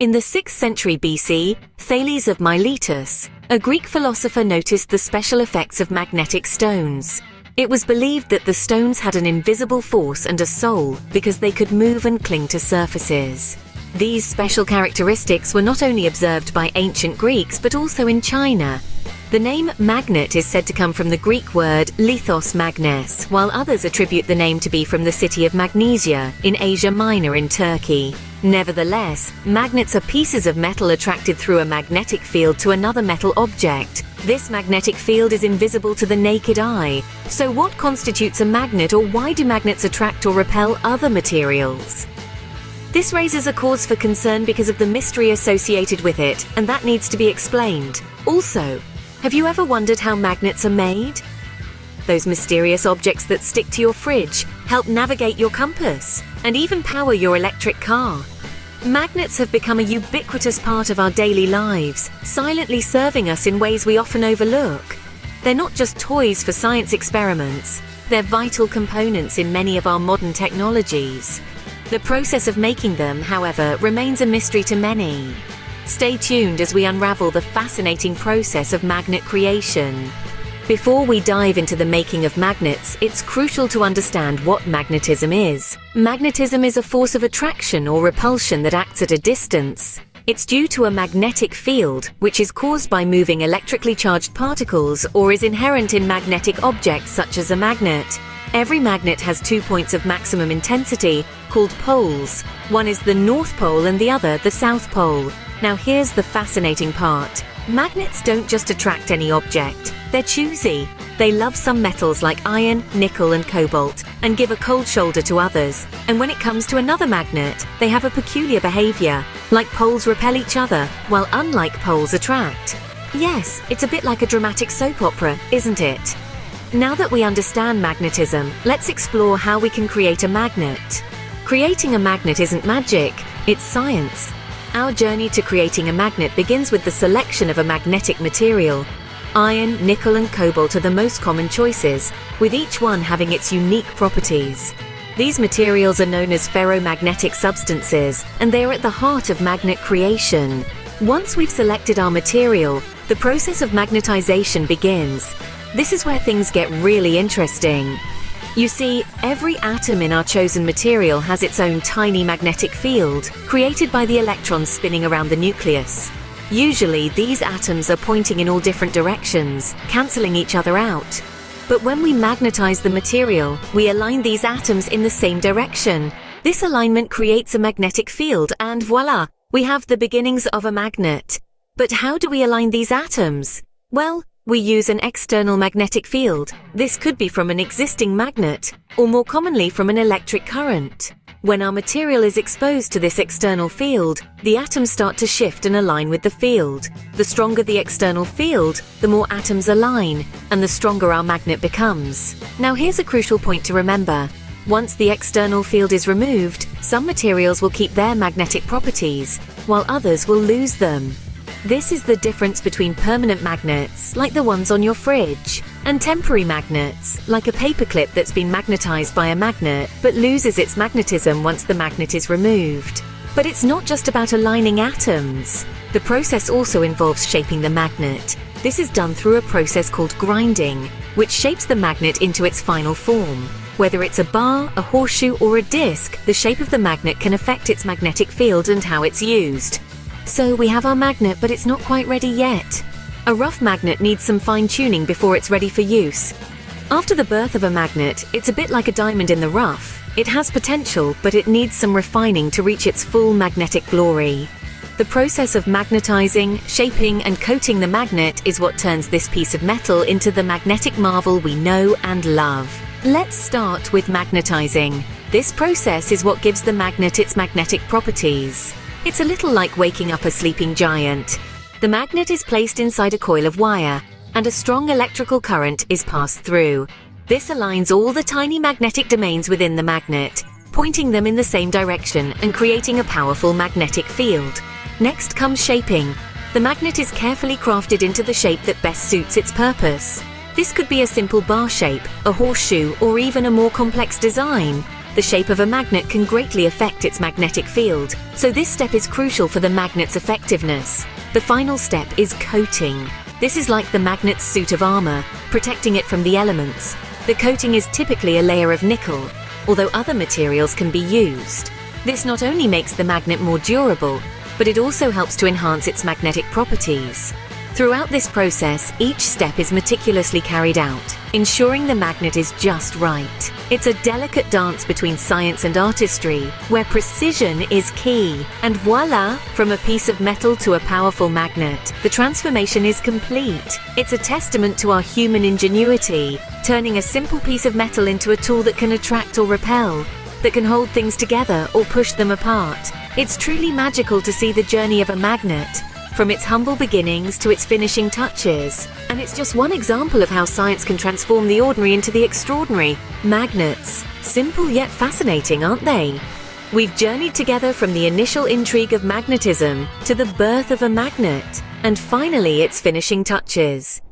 In the 6th century BC, Thales of Miletus, a Greek philosopher noticed the special effects of magnetic stones. It was believed that the stones had an invisible force and a soul because they could move and cling to surfaces. These special characteristics were not only observed by ancient Greeks but also in China. The name magnet is said to come from the Greek word lithos magnes, while others attribute the name to be from the city of Magnesia in Asia Minor in Turkey. Nevertheless, magnets are pieces of metal attracted through a magnetic field to another metal object. This magnetic field is invisible to the naked eye. So what constitutes a magnet or why do magnets attract or repel other materials? This raises a cause for concern because of the mystery associated with it, and that needs to be explained. Also, have you ever wondered how magnets are made? Those mysterious objects that stick to your fridge, help navigate your compass, and even power your electric car. Magnets have become a ubiquitous part of our daily lives, silently serving us in ways we often overlook. They're not just toys for science experiments, they're vital components in many of our modern technologies. The process of making them, however, remains a mystery to many. Stay tuned as we unravel the fascinating process of magnet creation. Before we dive into the making of magnets, it's crucial to understand what magnetism is. Magnetism is a force of attraction or repulsion that acts at a distance. It's due to a magnetic field, which is caused by moving electrically charged particles or is inherent in magnetic objects such as a magnet. Every magnet has two points of maximum intensity, called poles. One is the North Pole and the other the South Pole. Now here's the fascinating part. Magnets don't just attract any object, they're choosy. They love some metals like iron, nickel, and cobalt, and give a cold shoulder to others. And when it comes to another magnet, they have a peculiar behavior. Like poles repel each other, while unlike poles attract. Yes, it's a bit like a dramatic soap opera, isn't it? Now that we understand magnetism, let's explore how we can create a magnet. Creating a magnet isn't magic, it's science. Our journey to creating a magnet begins with the selection of a magnetic material. Iron, nickel and cobalt are the most common choices, with each one having its unique properties. These materials are known as ferromagnetic substances, and they are at the heart of magnet creation. Once we've selected our material, the process of magnetization begins. This is where things get really interesting. You see, every atom in our chosen material has its own tiny magnetic field, created by the electrons spinning around the nucleus. Usually, these atoms are pointing in all different directions, cancelling each other out. But when we magnetize the material, we align these atoms in the same direction. This alignment creates a magnetic field, and voila, we have the beginnings of a magnet. But how do we align these atoms? Well, we use an external magnetic field. This could be from an existing magnet, or more commonly from an electric current. When our material is exposed to this external field, the atoms start to shift and align with the field. The stronger the external field, the more atoms align, and the stronger our magnet becomes. Now here's a crucial point to remember. Once the external field is removed, some materials will keep their magnetic properties, while others will lose them. This is the difference between permanent magnets, like the ones on your fridge, and temporary magnets, like a paperclip that's been magnetized by a magnet but loses its magnetism once the magnet is removed. But it's not just about aligning atoms. The process also involves shaping the magnet. This is done through a process called grinding, which shapes the magnet into its final form. Whether it's a bar, a horseshoe, or a disc, the shape of the magnet can affect its magnetic field and how it's used. So we have our magnet, but it's not quite ready yet. A rough magnet needs some fine tuning before it's ready for use. After the birth of a magnet, it's a bit like a diamond in the rough. It has potential, but it needs some refining to reach its full magnetic glory. The process of magnetizing, shaping, and coating the magnet is what turns this piece of metal into the magnetic marvel we know and love. Let's start with magnetizing. This process is what gives the magnet its magnetic properties. It's a little like waking up a sleeping giant. The magnet is placed inside a coil of wire, and a strong electrical current is passed through. This aligns all the tiny magnetic domains within the magnet, pointing them in the same direction and creating a powerful magnetic field. Next comes shaping. The magnet is carefully crafted into the shape that best suits its purpose. This could be a simple bar shape, a horseshoe, or even a more complex design. The shape of a magnet can greatly affect its magnetic field, so this step is crucial for the magnet's effectiveness. The final step is coating. This is like the magnet's suit of armor, protecting it from the elements. The coating is typically a layer of nickel, although other materials can be used. This not only makes the magnet more durable, but it also helps to enhance its magnetic properties. Throughout this process, each step is meticulously carried out, ensuring the magnet is just right. It's a delicate dance between science and artistry, where precision is key. And voila, from a piece of metal to a powerful magnet, the transformation is complete. It's a testament to our human ingenuity, turning a simple piece of metal into a tool that can attract or repel, that can hold things together or push them apart. It's truly magical to see the journey of a magnet, from its humble beginnings to its finishing touches. And it's just one example of how science can transform the ordinary into the extraordinary. Magnets. Simple yet fascinating, aren't they? We've journeyed together from the initial intrigue of magnetism to the birth of a magnet, and finally its finishing touches.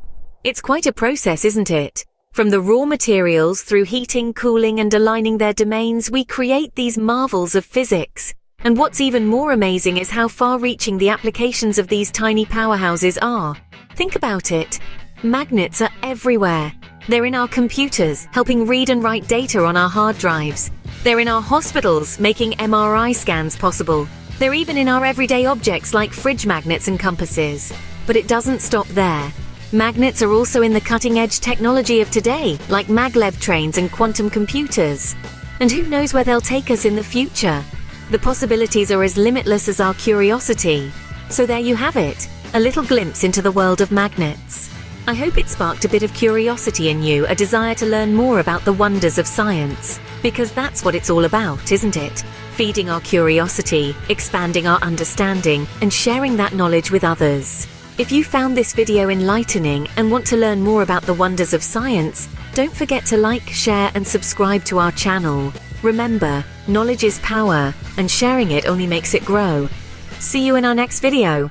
It's quite a process, isn't it? From the raw materials through heating, cooling, and aligning their domains, we create these marvels of physics. And what's even more amazing is how far-reaching the applications of these tiny powerhouses are. Think about it. Magnets are everywhere. They're in our computers, helping read and write data on our hard drives. They're in our hospitals, making MRI scans possible. They're even in our everyday objects like fridge magnets and compasses. But it doesn't stop there. Magnets are also in the cutting-edge technology of today, like maglev trains and quantum computers. And who knows where they'll take us in the future? The possibilities are as limitless as our curiosity. So there you have it, a little glimpse into the world of magnets. I hope it sparked a bit of curiosity in you, a desire to learn more about the wonders of science. Because that's what it's all about, isn't it? Feeding our curiosity, expanding our understanding, and sharing that knowledge with others. If you found this video enlightening and want to learn more about the wonders of science, don't forget to like, share, and subscribe to our channel. Remember, knowledge is power, and sharing it only makes it grow. See you in our next video.